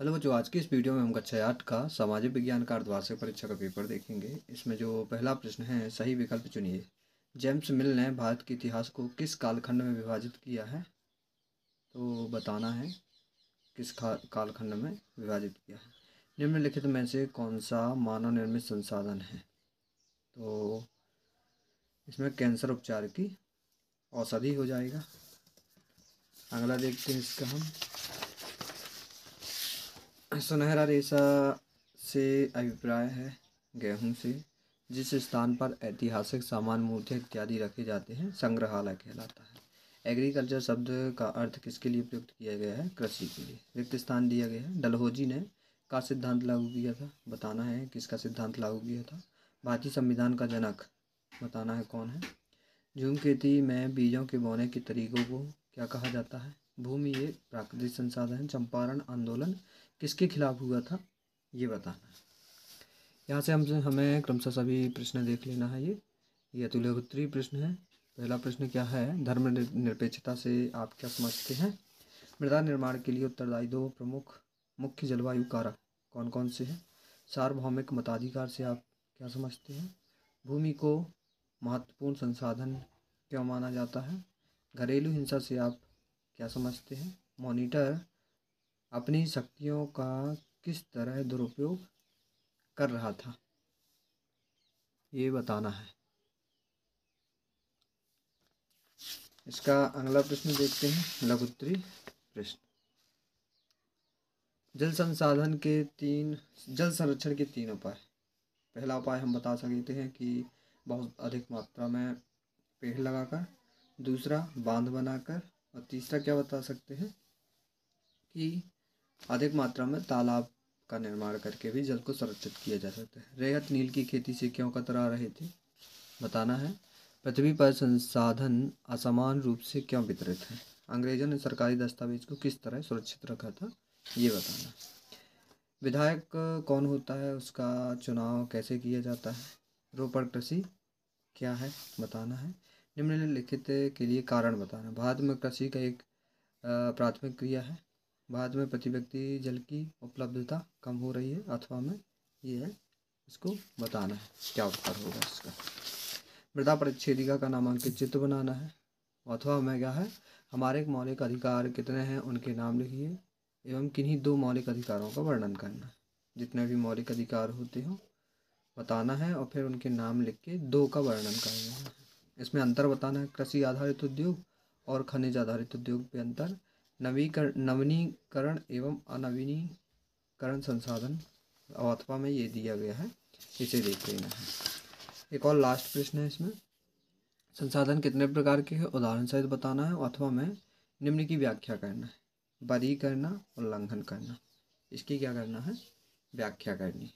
Hello बच्चों, आज की इस वीडियो में हम कक्षा आठ का सामाजिक विज्ञान का अर्धवार्षिक परीक्षा का पेपर देखेंगे। इसमें जो पहला प्रश्न है, सही विकल्प चुनिए। जेम्स मिल ने भारत के इतिहास को किस कालखंड में विभाजित किया है? तो बताना है, किस कालखंड में विभाजित किया है। निम्नलिखित में से कौन सा मानव निर्मित संसाधन है? तो इसमें कैंसर उपचार की औषधि हो जाएगा। अगला देखते हैं इसका हम। सुनहरा रेशा से अभिप्राय है, गेहूँ से, जिस स्थान पर ऐतिहासिक सामान मूर्तियाँ इत्यादि रखे जाते हैं, संग्रहालय कहलाता है। एग्रीकल्चर शब्द का अर्थ किसके लिए प्रयुक्त किया गया है? कृषि के लिए। रिक्त स्थान दिया गया है। डलहोजी ने का सिद्धांत लागू किया था? बताना है किसका सिद्धांत लागू किया था? भारतीय संविधान का जनक बताना है कौन है? झूम खेती में बीजों के बोने के तरीकों को क्या कहा जाता है? भूमि एक प्राकृतिक संसाधन, चंपारण आंदोलन। किसके खिलाफ हुआ था? ये बताना। है यहाँ से हमसे, हमें क्रमशः सभी प्रश्न देख लेना है ये। ये अतुल्योत्तरी प्रश्न है। पहला प्रश्न क्या है? धर्म निरपेक्षता से आप क्या समझते हैं? मृदा निर्माण के लिए उत्तरदायी दो प्रमुख मुख्य जलवायु कारक कौन कौन से हैं? सार्वभौमिक मताधिकार से आप क्या समझते हैं? भूमि को महत्वपूर्ण संसाधन क्यों माना जाता है? घरेलू हिंसा से आप क्या समझते हैं? मॉनिटर अपनी शक्तियों का किस तरह दुरुपयोग कर रहा था? ये बताना है। इसका अगला प्रश्न देखते हैं। लघुत्तरी प्रश्न। जल संसाधन के तीन, जल संरक्षण के तीन उपाय। पहला उपाय हम बता सकते हैं कि बहुत अधिक मात्रा में पेड़ लगाकर दूसरा बाँध बनाकर और तीसरा क्या बता सकते हैं? कि अधिक मात्रा में तालाब का निर्माण करके भी जल को संरक्षित किया जा सकता है। रेहत नील की खेती से क्यों कतरा रहे थे। बताना है, पृथ्वी पर संसाधन असमान रूप से क्यों वितरित है? अंग्रेज़ों ने सरकारी दस्तावेज़ को किस तरह सुरक्षित रखा था, ये बताना विधायक कौन होता है, उसका चुनाव कैसे किया जाता है? रोपड़ कृषि क्या है, बताना है। निम्नलिखित के लिए कारण बताना भारत में कृषि का एक प्राथमिक क्रिया है। भारत में प्रति व्यक्ति जल की उपलब्धता कम हो रही है, अथवा में ये है, इसको बताना है। क्या उत्तर होगा इसका? मृदा परिच्छेदिका का नामांकित चित्र बनाना है। अथवा में क्या है, हमारे मौलिक अधिकार कितने हैं, उनके नाम लिखिए, एवं किन्हीं दो मौलिक अधिकारों का वर्णन करना है। जितने भी मौलिक अधिकार होते हों, बताना है, और फिर उनके नाम लिख के दो का वर्णन करना है। इसमें अंतर बताना है। कृषि आधारित उद्योग और खनिज आधारित उद्योग पे अंतर। नवीकरण नवीनीकरण एवं अनवीनीकरण संसाधन अथवा में ये दिया गया है। इसे देख लेना है एक और लास्ट प्रश्न है इसमें। संसाधन कितने प्रकार के हैं? उदाहरण सहित बताना है अथवा में निम्न की व्याख्या करना है। बरी करना उल्लंघन करना। इसकी क्या करना है? व्याख्या करनी